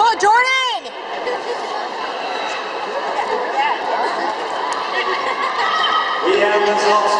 go, Jordan! We have results